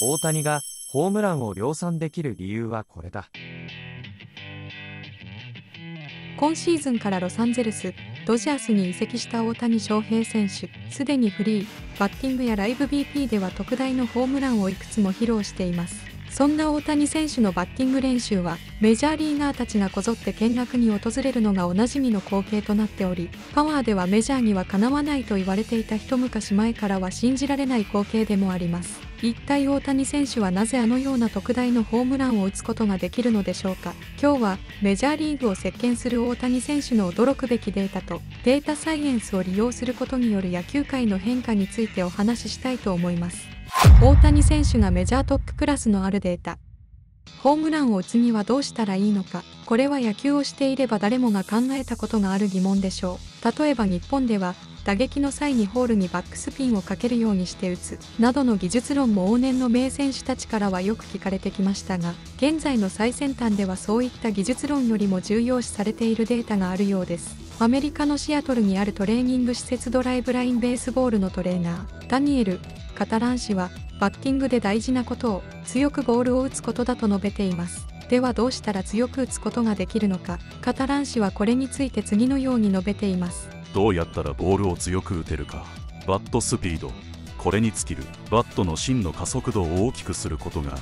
大谷がホームランを量産できる理由はこれだ。今シーズンからロサンゼルス、ドジャースに移籍した大谷翔平選手、すでにフリー、バッティングやライブ BP では特大のホームランをいくつも披露しています。そんな大谷選手のバッティング練習はメジャーリーガーたちがこぞって見学に訪れるのがおなじみの光景となっておりパワーではメジャーにはかなわないと言われていた一昔前からは信じられない光景でもあります。一体大谷選手はなぜあのような特大のホームランを打つことができるのでしょうか。今日はメジャーリーグを席巻する大谷選手の驚くべきデータとデータサイエンスを利用することによる野球界の変化についてお話ししたいと思います。大谷選手がメジャートップクラスのあるデータ。ホームランを打つにはどうしたらいいのか。これは野球をしていれば誰もが考えたことがある疑問でしょう。例えば日本では打撃の際にホールにバックスピンをかけるようにして打つ。などの技術論も往年の名選手たちからはよく聞かれてきましたが現在の最先端ではそういった技術論よりも重要視されているデータがあるようです。アメリカのシアトルにあるトレーニング施設ドライブラインベースボールのトレーナーダニエル・カタラン氏はバッティングで大事なことを強くボールを打つことだと述べています。ではどうしたら強く打つことができるのか。カタラン氏はこれについて次のように述べています。どうやったらボールを強く打てるか。バットスピード。これに尽きる。バットの芯の加速度を大きくすることが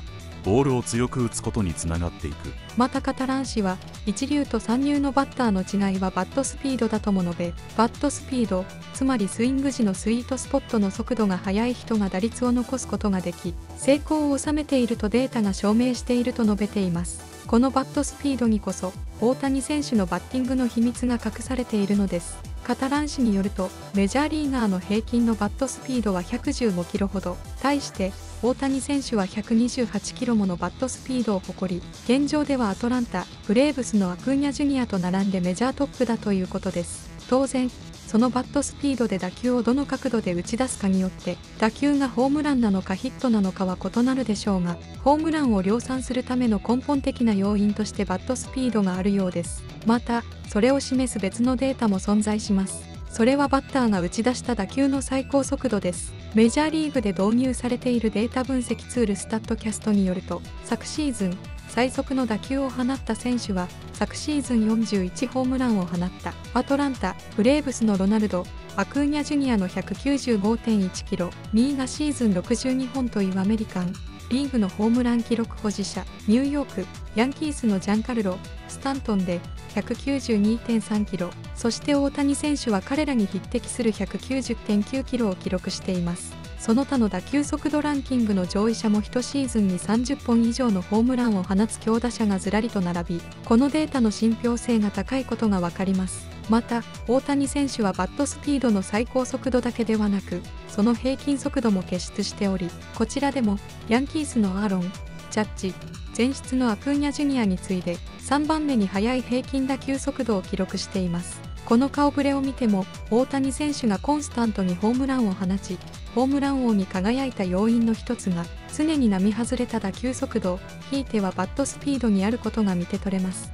ボールを強く打つことにつながっていく。またカタラン氏は一流と三流のバッターの違いはバットスピードだとも述べバットスピードつまりスイング時のスイートスポットの速度が速い人が打率を残すことができ成功を収めているとデータが証明していると述べています。このバットスピードにこそ大谷選手のバッティングの秘密が隠されているのです。カタラン氏によるとメジャーリーガーの平均のバットスピードは115キロほど。対して大谷選手は128キロものバットスピードを誇り現状ではアトランタブレーブスのアクーニャジュニアと並んでメジャートップだということです。当然そのバットスピードで打球をどの角度で打ち出すかによって打球がホームランなのかヒットなのかは異なるでしょうがホームランを量産するための根本的な要因としてバットスピードがあるようです。またそれを示す別のデータも存在します。それはバッターが打ち出した打球の最高速度です。メジャーリーグで導入されているデータ分析ツールスタットキャストによると昨シーズン最速の打球を放った選手は昨シーズン41ホームランを放った。アトランタ・ブレーブスのロナルドアクーニャジュニアの195.1キロ。2位がシーズン62本というアメリカン。リーグのホームラン記録保持者ニューヨークヤンキースのジャンカルロスタントンで192.3キロそして大谷選手は彼らに匹敵する190.9キロを記録しています。その他の打球速度ランキングの上位者も1シーズンに30本以上のホームランを放つ強打者がずらりと並びこのデータの信憑性が高いことが分かります。また大谷選手はバットスピードの最高速度だけではなくその平均速度も傑出しておりこちらでもヤンキースのアーロンジャッジ前室のアクーニャジュニアに次いで3番目に速い平均打球速度を記録しています。この顔ぶれを見ても大谷選手がコンスタントにホームランを放ちホームラン王に輝いた要因の一つが常に並外れた打球速度ひいてはバットスピードにあることが見て取れます。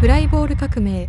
フライボール革命。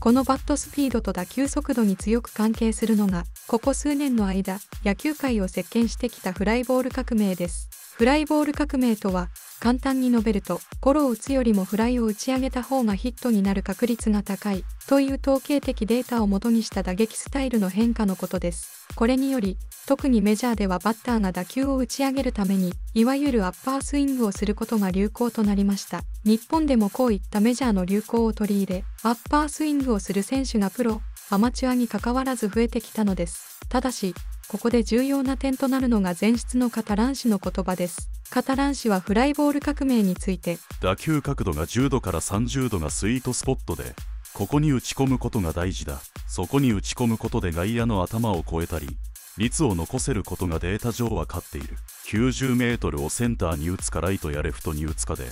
このバットスピードと打球速度に強く関係するのがここ数年の間野球界を席巻してきたフライボール革命です。フライボール革命とは簡単に述べるとゴロを打つよりもフライを打ち上げた方がヒットになる確率が高い。という統計的データをもとにした打撃スタイルの変化のことです。これにより特にメジャーではバッターが打球を打ち上げるためにいわゆるアッパースイングをすることが流行となりました。日本でもこういったメジャーの流行を取り入れアッパースイングをする選手がプロアマチュアに関わらず増えてきたのです。ただしここで重要な点となるのが前室のカタラン氏の言葉です。カタラン氏はフライボール革命について打球角度が10度から30度がスイートスポットでここに打ち込むことが大事だ。そこに打ち込むことで外野の頭を越えたり率を残せることがデータ上分かっている。90メートルをセンターに打つかライトやレフトに打つかで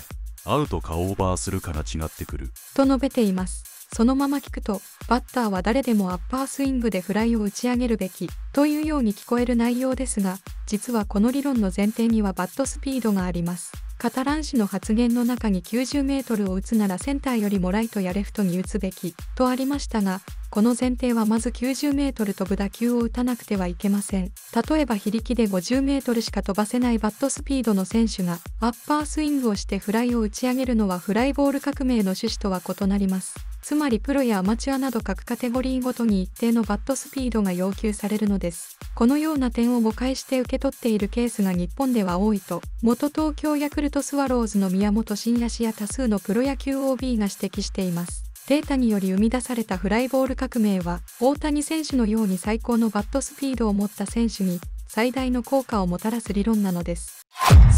アウトかオーバーするかが違ってくる。と述べています。そのまま聞くと、バッターは誰でもアッパースイングでフライを打ち上げるべきというように聞こえる内容ですが、実はこの理論の前提にはバットスピードがあります。カタラン氏の発言の中に90メートルを打つならセンターよりもライトやレフトに打つべきとありましたが、この前提はまず90メートル飛ぶ打球を打たなくてはいけません。例えば非力で50メートルしか飛ばせないバットスピードの選手がアッパースイングをしてフライを打ち上げるのはフライボール革命の趣旨とは異なります。つまりプロやアマチュアなど各カテゴリーごとに一定のバットスピードが要求されるのです。このような点を誤解して受け取っているケースが日本では多いと、元東京ヤクルトスワローズの宮本慎也氏や多数のプロ野球 OB が指摘しています。データにより生み出されたフライボール革命は、大谷選手のように最高のバットスピードを持った選手に最大の効果をもたらす理論なのです。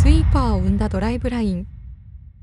スイーパーを生んだドライブライン。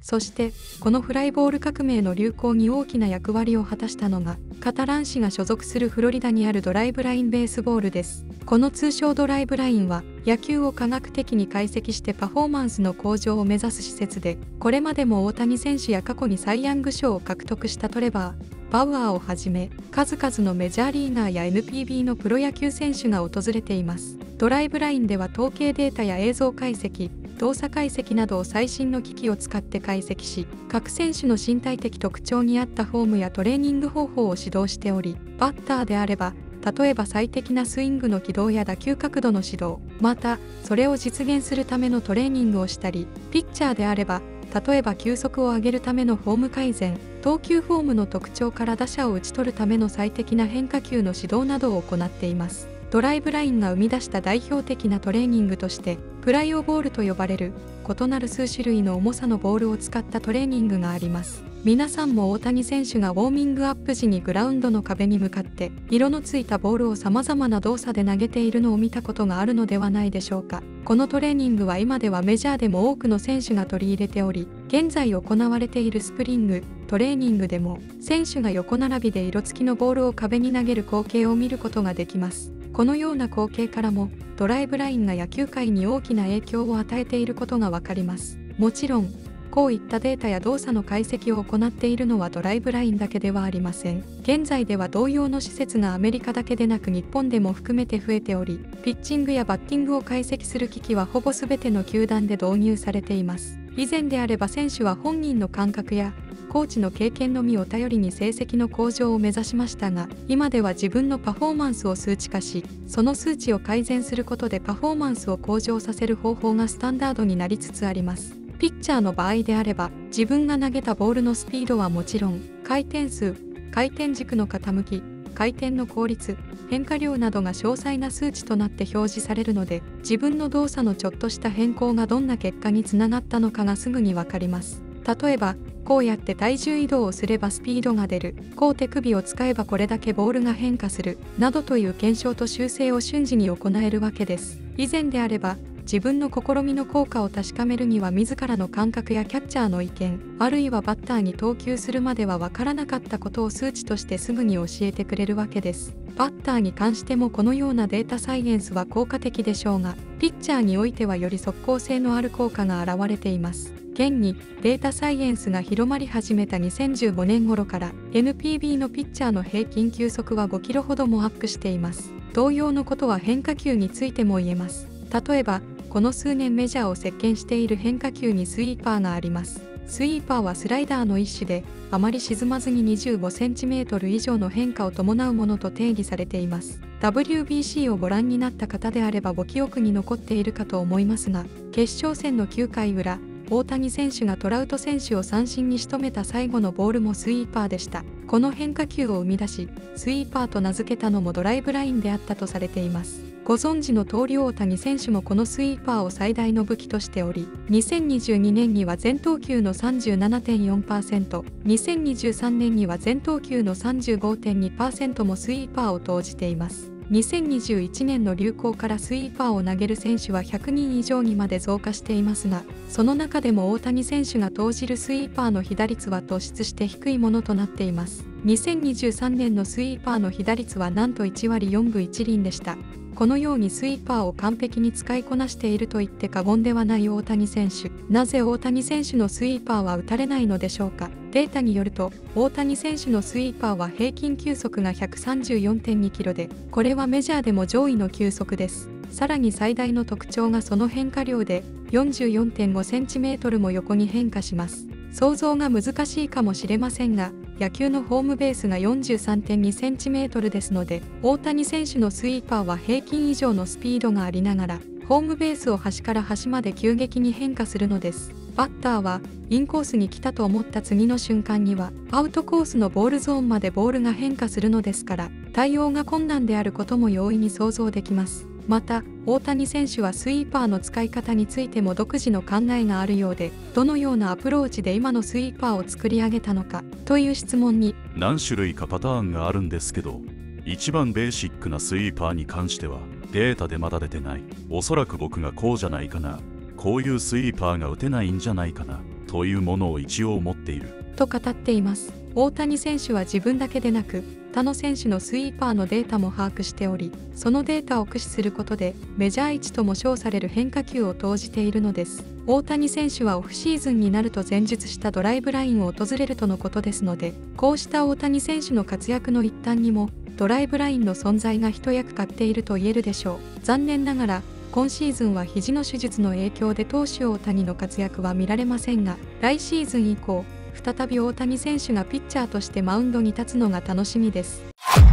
そしてこのフライボール革命の流行に大きな役割を果たしたのがカタラン氏が所属するフロリダにあるドライブラインベースボールです。この通称ドライブラインは野球を科学的に解析してパフォーマンスの向上を目指す施設でこれまでも大谷選手や過去にサイ・ヤング賞を獲得したトレバーバウアーをはじめ数々のメジャーリーガーや NPB のプロ野球選手が訪れています。ドライブラインでは統計データや映像解析動作解析などを最新の機器を使って解析し各選手の身体的特徴に合ったフォームやトレーニング方法を指導しておりバッターであれば例えば最適なスイングの軌道や打球角度の指導またそれを実現するためのトレーニングをしたりピッチャーであれば例えば球速を上げるためのフォーム改善投球フォームの特徴から打者を打ち取るための最適な変化球の指導などを行っています。ドライブラインが生み出した代表的なトレーニングとしてプライオボールと呼ばれる異なる数種類の重さのボールを使ったトレーニングがあります。皆さんも大谷選手がウォーミングアップ時にグラウンドの壁に向かって色のついたボールを様々な動作で投げているのを見たことがあるのではないでしょうか。このトレーニングは今ではメジャーでも多くの選手が取り入れており現在行われているスプリングトレーニングでも選手が横並びで色付きのボールを壁に投げる光景を見ることができます。このような光景からもドライブラインが野球界に大きな影響を与えていることがわかります。もちろんこういったデータや動作の解析を行っているのはドライブラインだけではありません。現在では同様の施設がアメリカだけでなく日本でも含めて増えておりピッチングやバッティングを解析する機器はほぼ全ての球団で導入されています。以前であれば選手は本人の感覚やコーチの経験のみを頼りに成績の向上を目指しましたが今では自分のパフォーマンスを数値化しその数値を改善することでパフォーマンスを向上させる方法がスタンダードになりつつあります。ピッチャーの場合であれば自分が投げたボールのスピードはもちろん回転数回転軸の傾き回転の効率変化量などが詳細な数値となって表示されるので自分の動作のちょっとした変更がどんな結果につながったのかがすぐに分かります。例えばこうやって体重移動をすればスピードが出る。こう手首を使えばこれだけボールが変化する。などという検証と修正を瞬時に行えるわけです。以前であれば自分の試みの効果を確かめるには自らの感覚やキャッチャーの意見あるいはバッターに投球するまでは分からなかったことを数値としてすぐに教えてくれるわけです。バッターに関してもこのようなデータサイエンスは効果的でしょうがピッチャーにおいてはより即効性のある効果が現れています。現にデータサイエンスが広まり始めた2015年頃から NPB のピッチャーの平均球速は5キロほどもアップしています。同様のことは変化球についても言えます。例えばこの数年メジャーを席巻している変化球にスイーパーがあります。スイーパーはスライダーの一種であまり沈まずに 25cm 以上の変化を伴うものと定義されています。WBC をご覧になった方であればご記憶に残っているかと思いますが決勝戦の9回裏大谷選手がトラウト選手を三振に仕留めた最後のボールもスイーパーでした。この変化球を生み出しスイーパーと名付けたのもドライブラインであったとされています。ご存知の通り大谷選手もこのスイーパーを最大の武器としており2022年には全投球の 37.4%2023 年には全投球の35.2%もスイーパーを投じています。2021年の流行からスイーパーを投げる選手は100人以上にまで増加していますがその中でも大谷選手が投じるスイーパーの被打率は突出して低いものとなっています。2023年のスイーパーの被打率はなんと1割4分1厘でした。このようにスイーパーを完璧に使いこなしていると言って過言ではない大谷選手。なぜ大谷選手のスイーパーは打たれないのでしょうか。データによると大谷選手のスイーパーは平均球速が134.2キロでこれはメジャーでも上位の球速です。さらに最大の特徴がその変化量で 44.5cm も横に変化します。想像が難しいかもしれませんが野球のホームベースが 43.2cm ですので大谷選手のスイーパーは平均以上のスピードがありながらホームベースを端から端まで急激に変化するのです。バッターはインコースに来たと思った次の瞬間にはアウトコースのボールゾーンまでボールが変化するのですから対応が困難であることも容易に想像できます。また大谷選手はスイーパーの使い方についても独自の考えがあるようでどのようなアプローチで今のスイーパーを作り上げたのかという質問に何種類かパターンがあるんですけど一番ベーシックなスイーパーに関してはデータでまだ出てないおそらく僕がこうじゃないかなこういうスイーパーが打てないんじゃないかなというものを一応持っている。と語っています。大谷選手は自分だけでなく他の選手のスイーパーのデータも把握しておりそのデータを駆使することでメジャー一とも称される変化球を投じているのです。大谷選手はオフシーズンになると前述したドライブラインを訪れるとのことですのでこうした大谷選手の活躍の一端にもドライブラインの存在が一役買っていると言えるでしょう。残念ながら今シーズンは肘の手術の影響で投手大谷の活躍は見られませんが来シーズン以降再び大谷選手がピッチャーとしてマウンドに立つのが楽しみです。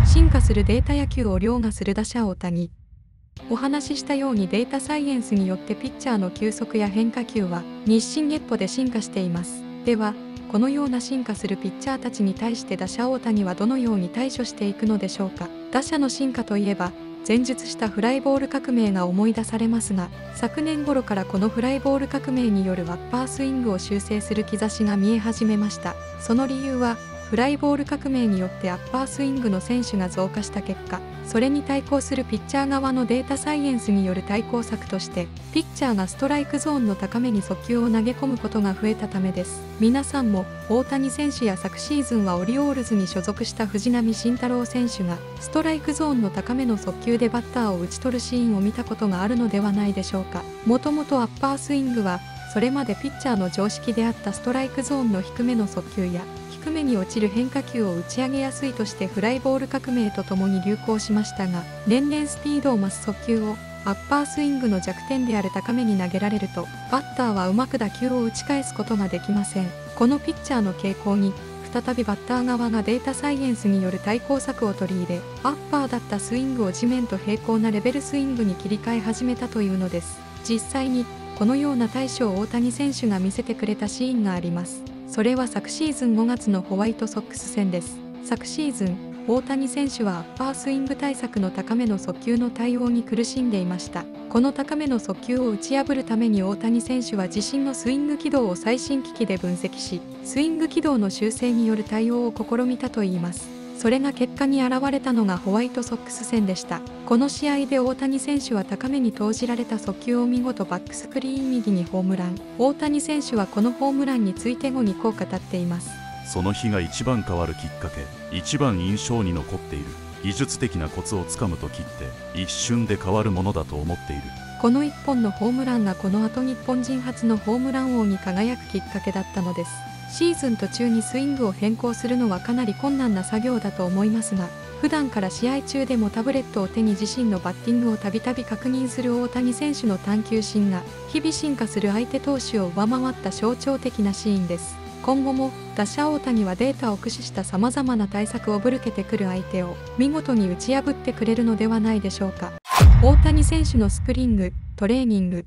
進化するデータ野球を凌駕する打者大谷。お話ししたようにデータサイエンスによってピッチャーの球速や変化球は日進月歩で進化しています。ではこのような進化するピッチャーたちに対して打者大谷はどのように対処していくのでしょうか。打者の進化といえば前述したフライボール革命が思い出されますが昨年頃からこのフライボール革命によるワッパースイングを修正する兆しが見え始めました。その理由はフライボール革命によってアッパースイングの選手が増加した結果それに対抗するピッチャー側のデータサイエンスによる対抗策としてピッチャーがストライクゾーンの高めに速球を投げ込むことが増えたためです。皆さんも大谷選手や昨シーズンはオリオールズに所属した藤浪晋太郎選手がストライクゾーンの高めの速球でバッターを打ち取るシーンを見たことがあるのではないでしょうか。もともとアッパースイングはそれまでピッチャーの常識であったストライクゾーンの低めの速球や低めに落ちる変化球を打ち上げやすいとしてフライボール革命とともに流行しましたが年々スピードを増す速球をアッパースイングの弱点である高めに投げられるとバッターはうまく打球を打ち返すことができません。このピッチャーの傾向に再びバッター側がデータサイエンスによる対抗策を取り入れアッパーだったスイングを地面と平行なレベルスイングに切り替え始めたというのです。実際にこのような対処を大谷選手が見せてくれたシーンがあります。それは昨シーズン5月のホワイトソックス戦です。昨シーズン大谷選手はアッパースイング対策の高めの速球の対応に苦しんでいました。この高めの速球を打ち破るために大谷選手は自身のスイング軌道を最新機器で分析しスイング軌道の修正による対応を試みたといいます。それが結果に現れたのがホワイトソックス戦でした。この試合で大谷選手は高めに投じられた速球を見事バックスクリーン右にホームラン。大谷選手はこのホームランについて後にこう語っています。その日が一番変わるきっかけ一番印象に残っている技術的なコツをつかむ時って一瞬で変わるものだと思っている。この1本のホームランがこの後日本人初のホームラン王に輝くきっかけだったのですシーズン途中にスイングを変更するのはかなり困難な作業だと思いますが普段から試合中でもタブレットを手に自身のバッティングをたびたび確認する大谷選手の探求心が日々進化する相手投手を上回った象徴的なシーンです。今後も打者大谷はデータを駆使したさまざまな対策をぶるけてくる相手を見事に打ち破ってくれるのではないでしょうか。大谷選手のスプリングトレーニング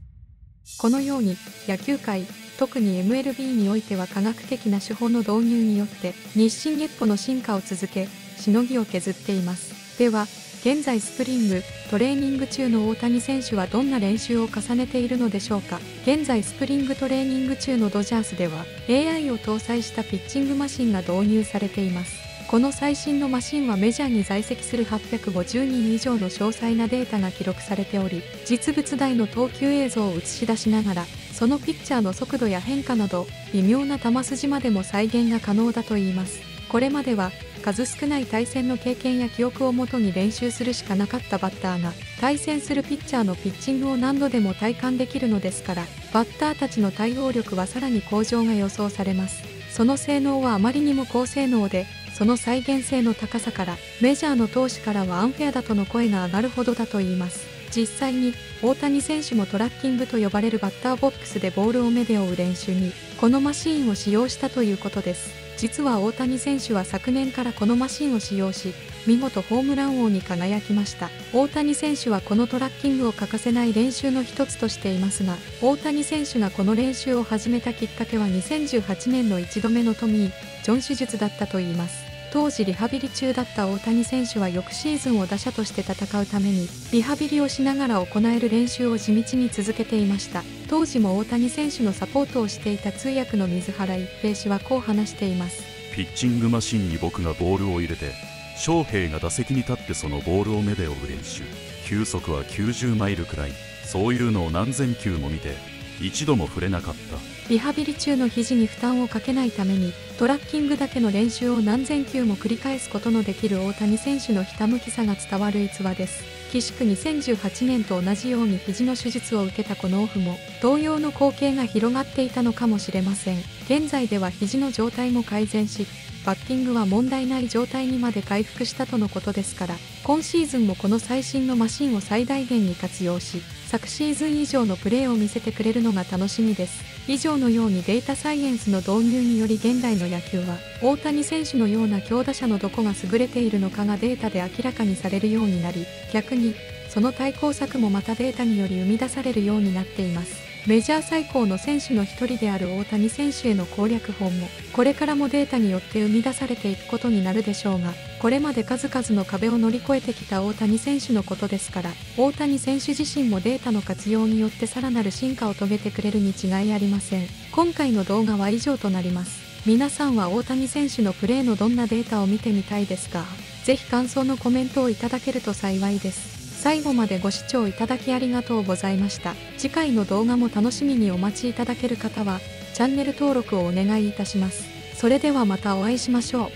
このように野球界特に MLB においては科学的な手法の導入によって日進月歩の進化を続けしのぎを削っています。では現在スプリングトレーニング中の大谷選手はどんな練習を重ねているのでしょうか。現在スプリングトレーニング中のドジャースでは AI を搭載したピッチングマシンが導入されています。この最新のマシンはメジャーに在籍する850人以上の詳細なデータが記録されており実物大の投球映像を映し出しながらそのピッチャーの速度や変化など微妙な球筋までも再現が可能だといいます。これまでは数少ない対戦の経験や記憶をもとに練習するしかなかったバッターが対戦するピッチャーのピッチングを何度でも体感できるのですからバッターたちの対応力はさらに向上が予想されます。その性能はあまりにも高性能でその再現性の高さからメジャーの投手からはアンフェアだとの声が上がるほどだといいます。実際に大谷選手もトラッキングと呼ばれるバッターボックスでボールを目で追う練習にこのマシーンを使用したということです。実は大谷選手は昨年からこのマシンを使用し見事ホームラン王に輝きました。大谷選手はこのトラッキングを欠かせない練習の一つとしていますが大谷選手がこの練習を始めたきっかけは2018年の1度目のトミー・ジョン手術だったといいます。当時リハビリ中だった大谷選手は翌シーズンを打者として戦うためにリハビリをしながら行える練習を地道に続けていました。当時も大谷選手のサポートをしていた通訳の水原一平氏はこう話しています。ピッチングマシンに僕がボールを入れて翔平が打席に立ってそのボールを目で追う練習球速は90マイルくらい。そういうのを何千球も見て一度も触れなかった。リハビリ中の肘に負担をかけないためにトラッキングだけの練習を何千球も繰り返すことのできる大谷選手のひたむきさが伝わる逸話です岸区2018年と同じように肘の手術を受けたこのオフも同様の光景が広がっていたのかもしれません。現在では肘の状態も改善しバッティングは問題ない状態にまで回復したとのことですから今シーズンもこの最新のマシンを最大限に活用し昨シーズン以上のプレーを見せてくれるのが楽しみです。以上のようにデータサイエンスの導入により現代の野球は大谷選手のような強打者のどこが優れているのかがデータで明らかにされるようになり逆にその対抗策もまたデータにより生み出されるようになっています。メジャー最高の選手の一人である大谷選手への攻略法もこれからもデータによって生み出されていくことになるでしょうがこれまで数々の壁を乗り越えてきた大谷選手のことですから大谷選手自身もデータの活用によってさらなる進化を遂げてくれるに違いありません今回の動画は以上となります皆さんは大谷選手のプレーのどんなデータを見てみたいですか？ぜひ感想のコメントをいただけると幸いです最後までご視聴いただきありがとうございました。次回の動画も楽しみにお待ちいただける方は、チャンネル登録をお願いいたします。それではまたお会いしましょう。